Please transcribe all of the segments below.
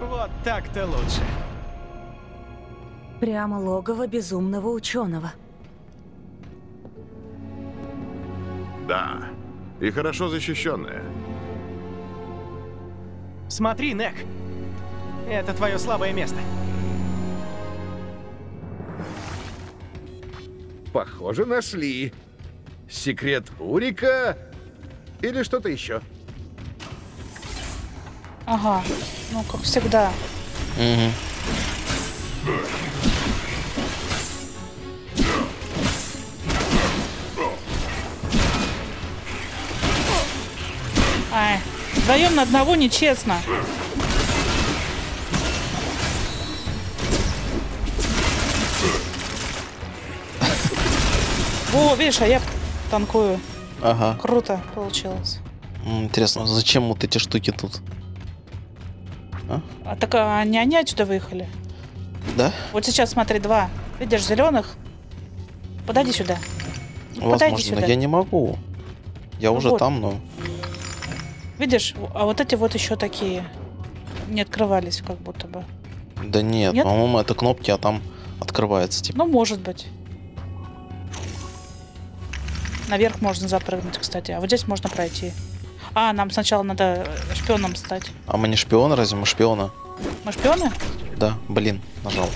Вот так-то лучше. Прямо логово безумного ученого. Да. И хорошо защищенная. Смотри, Нек. Это твое слабое место. Похоже, нашли. Секрет Урика или что-то еще. Ага. Ну, как всегда. Мгм. Вдвоем на одного нечестно. О, видишь, а я танкую. Ага. Круто получилось. Интересно, зачем вот эти штуки тут? А так а, не они отсюда выехали? Да? Вот сейчас смотри, два. Видишь, зеленых? Подойди сюда. Ну, Подойди Возможно, сюда. я не могу. Я Ну уже вот. там, но... Видишь, а вот эти вот еще такие не открывались, как будто бы. Да нет, Нет? по-моему, это кнопки, а там открывается, типа. Ну, может быть. Наверх можно запрыгнуть, кстати. А вот здесь можно пройти. А, нам сначала надо э, шпионом стать. А мы не шпионы, разве мы шпионы? Мы шпионы? Да, блин, нажал.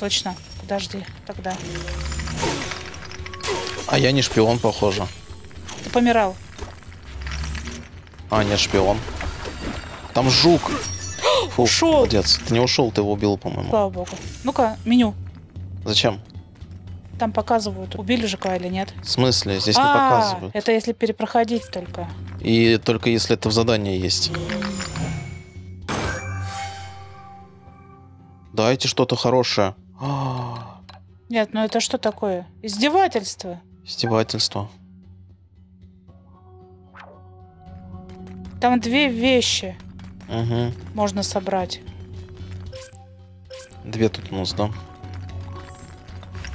Точно. Подожди, тогда. А я не шпион, похоже. Ты помирал. А, нет, шпион. Там жук. Фу, Ушел. молодец. Ты не ушел, ты его убил, по-моему. Слава богу. Ну-ка, меню. Зачем? Там показывают, убили жука или нет. В смысле? Здесь не а, показывают. это если перепроходить только. И только если это в задании есть. Дайте что-то хорошее. Нет, ну это что такое? Издевательство. Издевательство. Там две вещи Угу. можно собрать. Две тут у нас, да?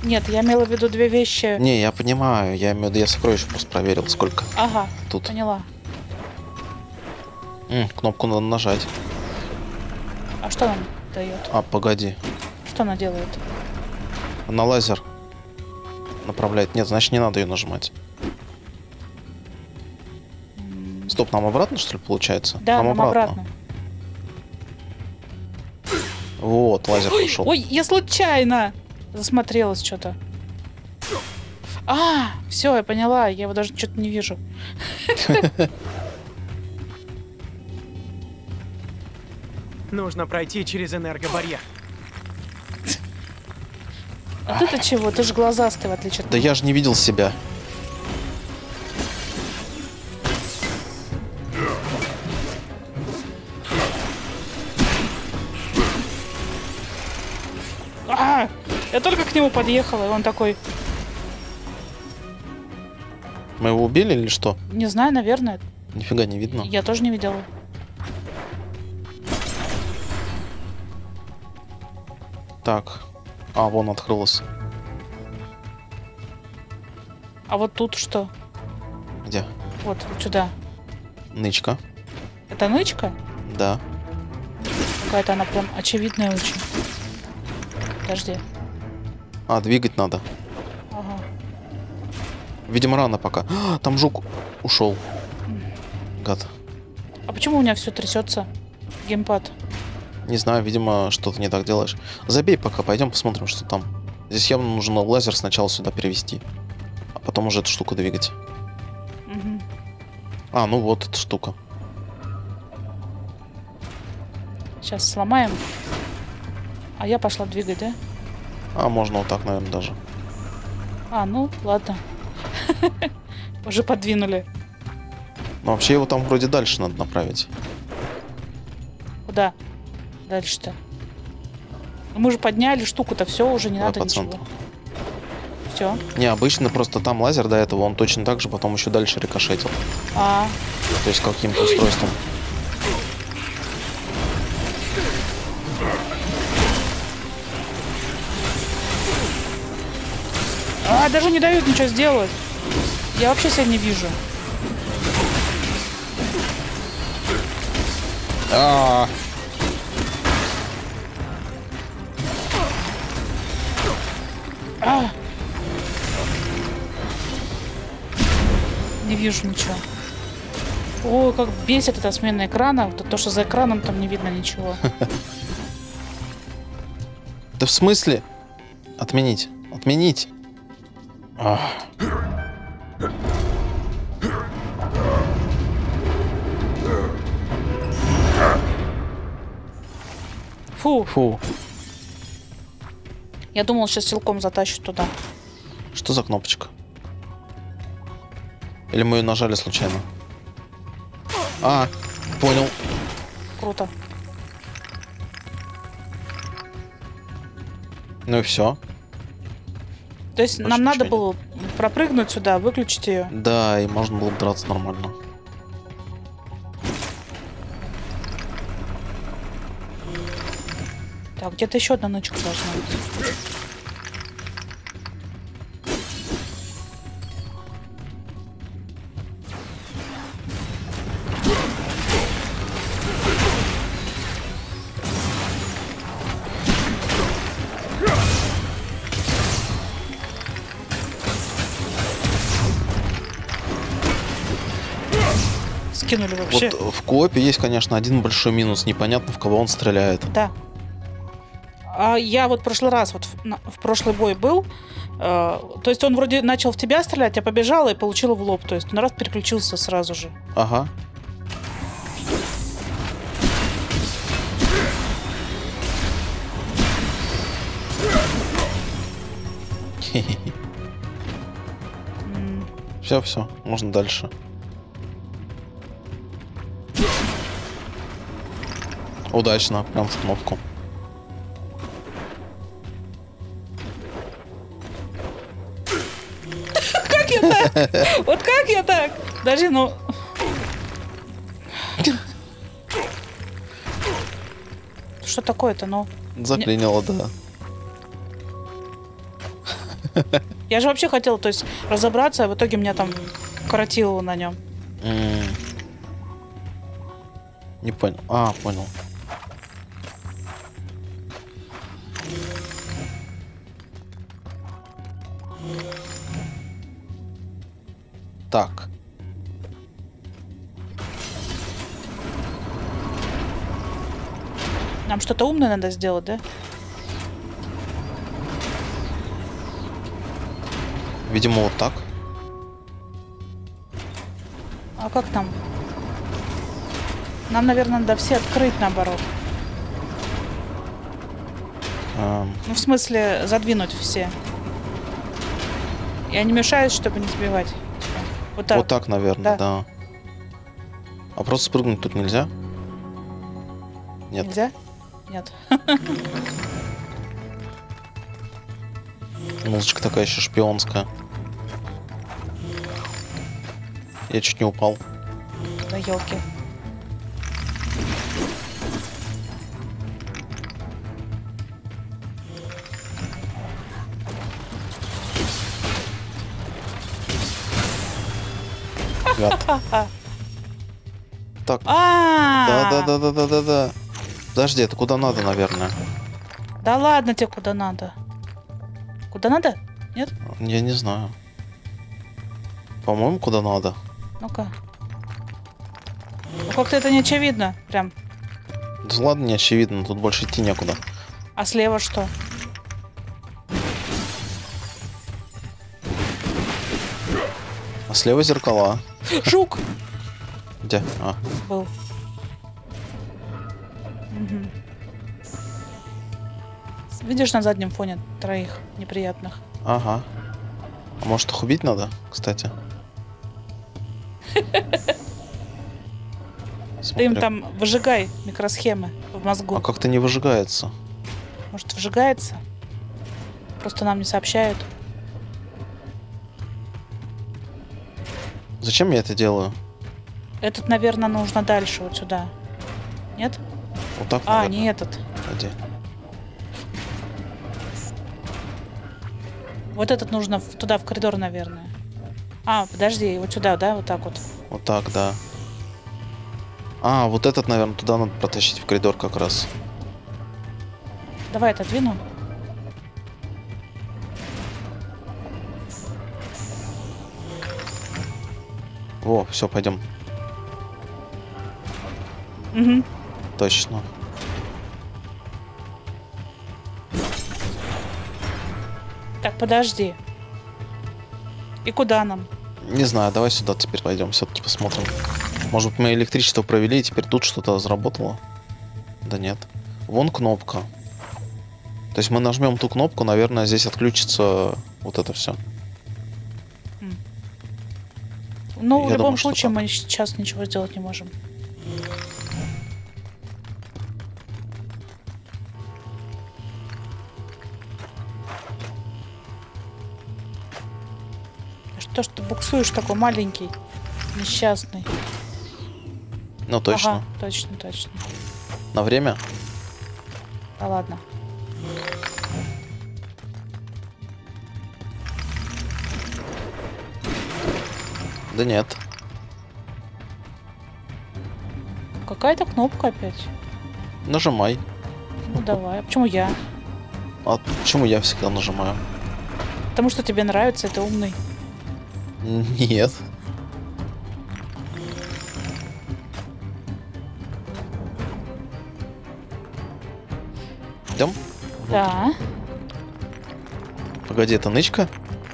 Нет, я имела в виду две вещи. Не, я понимаю, я имею в виду, я сокровища просто проверил, сколько Ага, тут. поняла. М, кнопку надо нажать. А что нам дает? А, погоди. Что она делает? На лазер направляет. Нет, значит не надо ее нажимать. Стоп, нам обратно, что ли, получается? Да, нам обратно. Вот, лазер пошел. Ой, я случайно засмотрелась что-то. А, все, я поняла, я его даже что-то не вижу. Нужно пройти через энергобарьер. А ты-то чего? Ты же глазастый, в отличие от Да я же не видел себя. Нему подъехала, и он такой, Мы его убили или что? не знаю, наверное, Нифига не видно. я тоже не видела. Так. А, вон открылось. А вот тут что? Где? Вот, вот сюда. Нычка. Это нычка? Да. Какая-то она прям очевидная очень. Подожди. А, двигать надо. Ага. Видимо, рано пока. А, там жук ушел. Гад. А почему у меня все трясется? Геймпад. Не знаю, видимо, что-то не так делаешь. Забей пока, пойдем посмотрим, что там. Здесь явно нужно лазер сначала сюда перевести, а потом уже эту штуку двигать. Мгм. А, ну вот эта штука. Сейчас сломаем. А я пошла двигать, да? А, можно вот так, наверное, даже. А, ну, ладно. Уже подвинули. Но вообще его там вроде дальше надо направить. Куда? Дальше-то. Ну, Мы же подняли штуку-то, все, уже не Давай надо по ничего. центру. Все. Необычно, просто там лазер до этого, он точно так же потом еще дальше рикошетил. А, То есть каким-то устройством. А, даже не дают ничего сделать. Я вообще себя не вижу. А, А! Не вижу ничего. Ой, как бесит эта смена экрана. Вот То, что за экраном там не видно ничего. Да в смысле? Отменить. Отменить. Ах. Фу, Фу. я думал, сейчас силком затащит туда. Что за кнопочка? Или мы ее нажали случайно? А, понял. Круто. Ну и все. То есть Больше нам надо ничего было пропрыгнуть сюда, выключить ее. Да, и можно было бы драться нормально. Так, где-то еще одна нычка должна быть. Скинули вообще. Вот в коопе есть, конечно, один большой минус. Непонятно, в кого он стреляет. Да. А я вот в прошлый раз, вот в, на- в прошлый бой был, э, то есть он вроде начал в тебя стрелять, я побежала и получила в лоб. То есть он раз переключился сразу же. Ага. Все, все, можно дальше. Удачно, прям в кнопку. Как я так? Вот как я так? Даже, ну... Что такое-то, ну? Заклинило, да. Я же вообще хотела, то есть, разобраться, а в итоге меня там коротило на нем. Не понял. А, понял. Так. Нам что-то умное надо сделать, да? Видимо, вот так. А как нам? Нам, наверное, надо все открыть наоборот. Эм, Ну, в смысле, задвинуть все. И они мешают, чтобы не сбивать. Вот так. Вот так, наверное, Да. да. А просто спрыгнуть тут нельзя? Нет. Нельзя? Нет. Музычка такая еще шпионская. Я чуть не упал. Да елки. Гад. Так, А, да, да, да, да, да, да, да. Подожди, это куда надо, наверное. Да ладно тебе куда надо. Куда надо? Нет? Я не знаю. По-моему, куда надо. Ну-ка. Ну как-то это не очевидно. Прям. Да ладно, не очевидно, тут больше идти некуда. А слева что? А слева зеркала. Жук Где? А, был. Мгм. Видишь на заднем фоне троих неприятных? ага. А может их убить надо, кстати? Ты им там выжигай микросхемы в мозгу. А как-то не выжигается. Может, выжигается? Просто нам не сообщают. Зачем я это делаю? Этот, наверное, нужно дальше, вот сюда. Нет? Вот так, А, наверное. не этот. Где? Вот этот нужно туда, в коридор, наверное. А, подожди, вот сюда, да, вот так вот. Вот так, да. А, вот этот, наверное, туда надо протащить в коридор как раз. Давай отодвину. Во, все, пойдем. Угу. Точно. Так, подожди. И куда нам? Не знаю, давай сюда теперь пойдем, все-таки посмотрим. Может быть, мы электричество провели, и теперь тут что-то заработало? Да нет. Вон кнопка. То есть мы нажмем ту кнопку, наверное, здесь отключится вот это все. Ну, Я в любом думаю, случае, мы сейчас ничего сделать не можем. Что ж ты буксуешь такой маленький, несчастный? Ну, точно. Ага, точно, точно. На время? Да ладно. Да нет. Какая-то кнопка опять. Нажимай. Ну давай. А почему я? А почему я всегда нажимаю? Потому что тебе нравится, это умный. Нет. Идем? Да. Погоди, это нычка?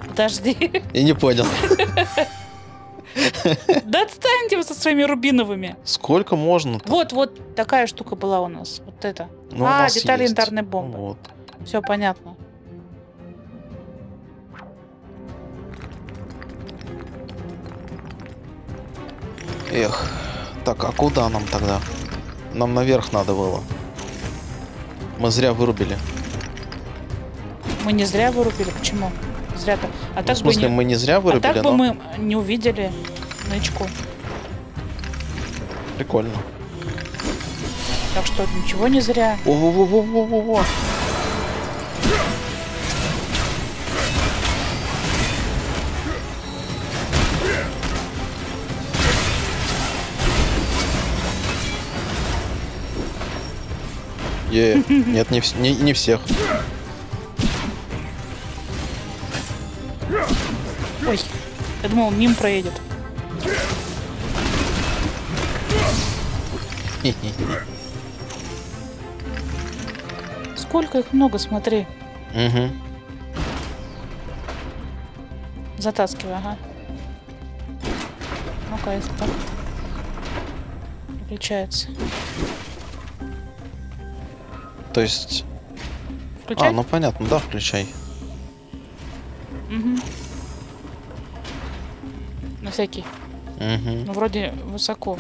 Подожди. Я не понял. Да отстаньте вы со своими рубиновыми. Сколько можно? Вот, вот такая штука была у нас. Вот это. Ну, а, детали янтарной бомбы. Вот. Все понятно. Эх. Так, а куда нам тогда? Нам наверх надо было. Мы зря вырубили. Мы не зря вырубили. Почему? Зря-то. А Ну, так в смысле, бы не, мы не зря а вырубили, так бы но мы не увидели нычку. прикольно. Так что ничего не зря. Во-во-во-во-во-во. Е, нет, не, вс- не, не всех. Ой, я думал, мим проедет. Сколько их много, смотри. Угу. Затаскивай, ага. Ну-ка, если так. Включается. То есть... Включай. А, ну понятно, да, включай. Мгм. На всякий. Угу. Ну, вроде высоко.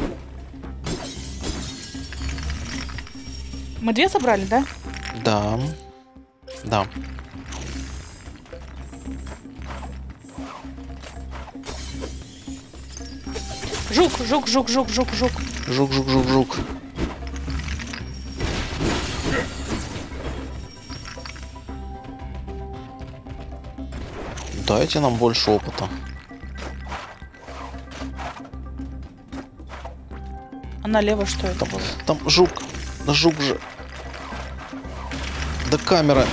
Мы две собрали, да? Да. Да. Жук, жук, жук, жук, жук, жук. Жук-жук-жук-жук. Дайте нам больше опыта. А налево что это Там, было? там жук. Жук же. Да камера.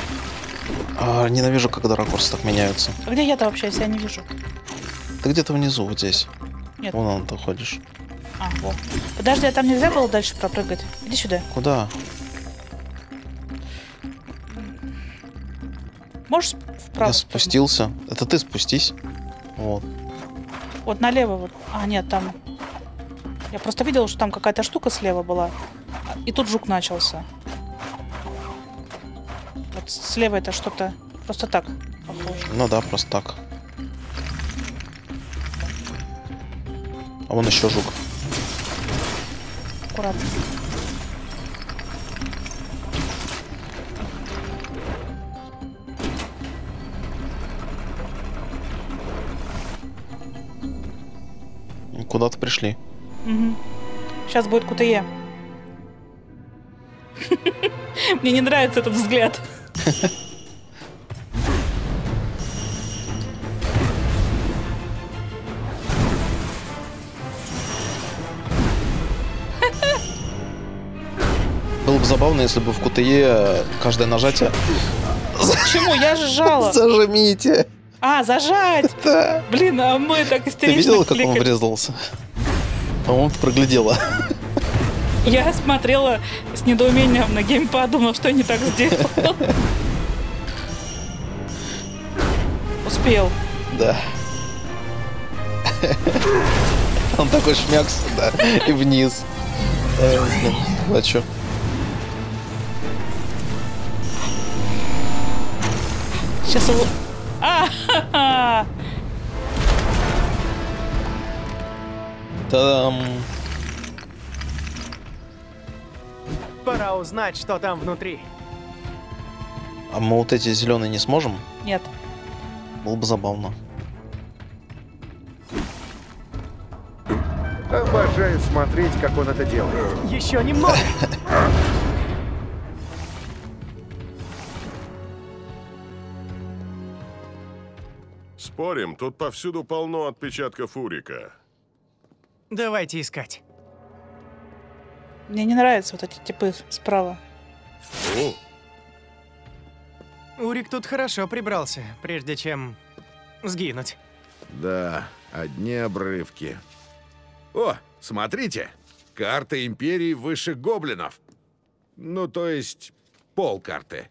А, ненавижу, когда ракурсы так меняются. А где я-то вообще? Я себя не вижу. Ты где-то внизу, вот здесь. Нет. Вон он, ты ходишь. А, во. Подожди, а там нельзя было дальше пропрыгать? Иди сюда. Куда? Можешь вправо? Я спустился. Это ты спустись. Вот. Вот налево вот. А, нет, там... Я просто видела, что там какая-то штука слева была. И тут жук начался. Слева это что-то просто так похоже. Ну да, просто так. А вон еще жук. Аккуратно. Куда-то пришли. Сейчас будет КТЕ. Мне не нравится этот взгляд. Было бы забавно, если бы в QTE каждое нажатие... Почему? Я же жала. Зажмите! А, зажать! Да. Блин, а мы так Ты истерично видела, как он врезался? По-моему, ты проглядела. Я смотрела с недоумением на геймпад, думала, что я не так сделал. Успел. Да. Он такой шмякс, да, и вниз. Блин, А чё? Сейчас его... А, ха-ха. Пора узнать, что там внутри. А мы вот эти зеленые не сможем? Нет. Было бы забавно. Обожаю смотреть, как он это делает. Еще немного. Спорим, тут повсюду полно отпечатков Урика. Давайте искать. Мне не нравятся вот эти типы справа. Ну, Урик тут хорошо прибрался, прежде чем сгинуть. Да, одни обрывки. О, смотрите! Карта Империи высших гоблинов. Ну, то есть, полкарты.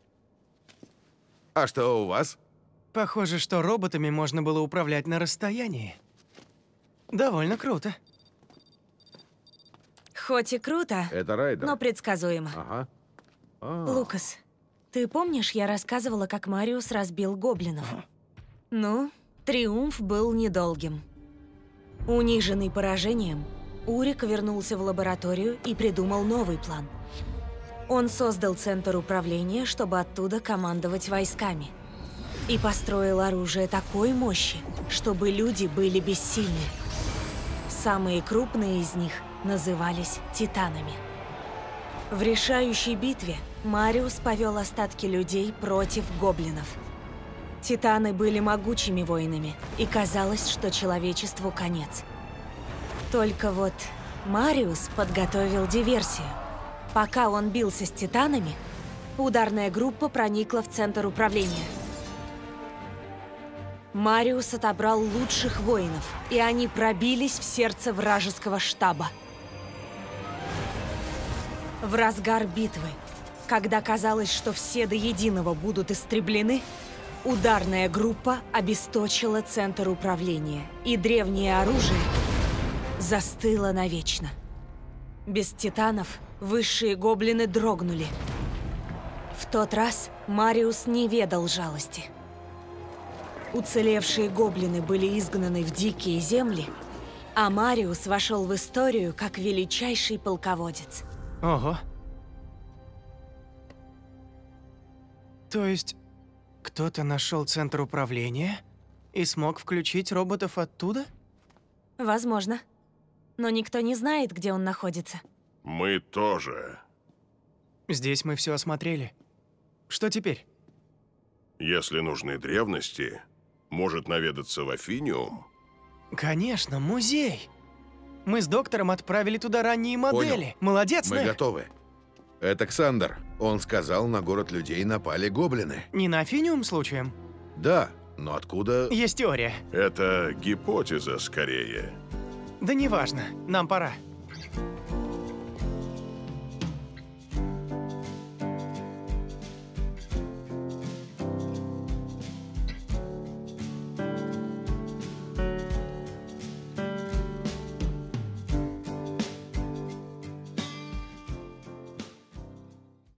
А что у вас? Похоже, что роботами можно было управлять на расстоянии. Довольно круто. Хоть и круто, Это Райдер. но предсказуемо. Ага. А, Лукас, ты помнишь, я рассказывала, как Мариус разбил гоблинов? Ну, триумф был недолгим. Униженный поражением, Урик вернулся в лабораторию и придумал новый план. Он создал центр управления, чтобы оттуда командовать войсками. И построил оружие такой мощи, чтобы люди были бессильны. Самые крупные из них назывались титанами. В решающей битве Мариус повел остатки людей против гоблинов. Титаны были могучими воинами, и казалось, что человечеству конец. Только вот Мариус подготовил диверсию. Пока он бился с титанами, ударная группа проникла в центр управления. Мариус отобрал лучших воинов, и они пробились в сердце вражеского штаба. В разгар битвы, когда казалось, что все до единого будут истреблены, ударная группа обесточила центр управления, и древнее оружие застыло навечно. Без титанов высшие гоблины дрогнули. В тот раз Мариус не ведал жалости. Уцелевшие гоблины были изгнаны в дикие земли, а Мариус вошел в историю как величайший полководец. Ого. То есть, кто-то нашел центр управления и смог включить роботов оттуда? Возможно. Но никто не знает, где он находится. мы тоже. Здесь мы все осмотрели. Что теперь? Если нужны древности, может наведаться в Афиниум? Конечно, музей. Мы с доктором отправили туда ранние модели. Молодец, Мы Нек. готовы. Это Ксандер. Он сказал, на город людей напали гоблины. Не на Афиниум случаем? Да, но откуда... Есть теория. Это гипотеза скорее. Да неважно, нам пора.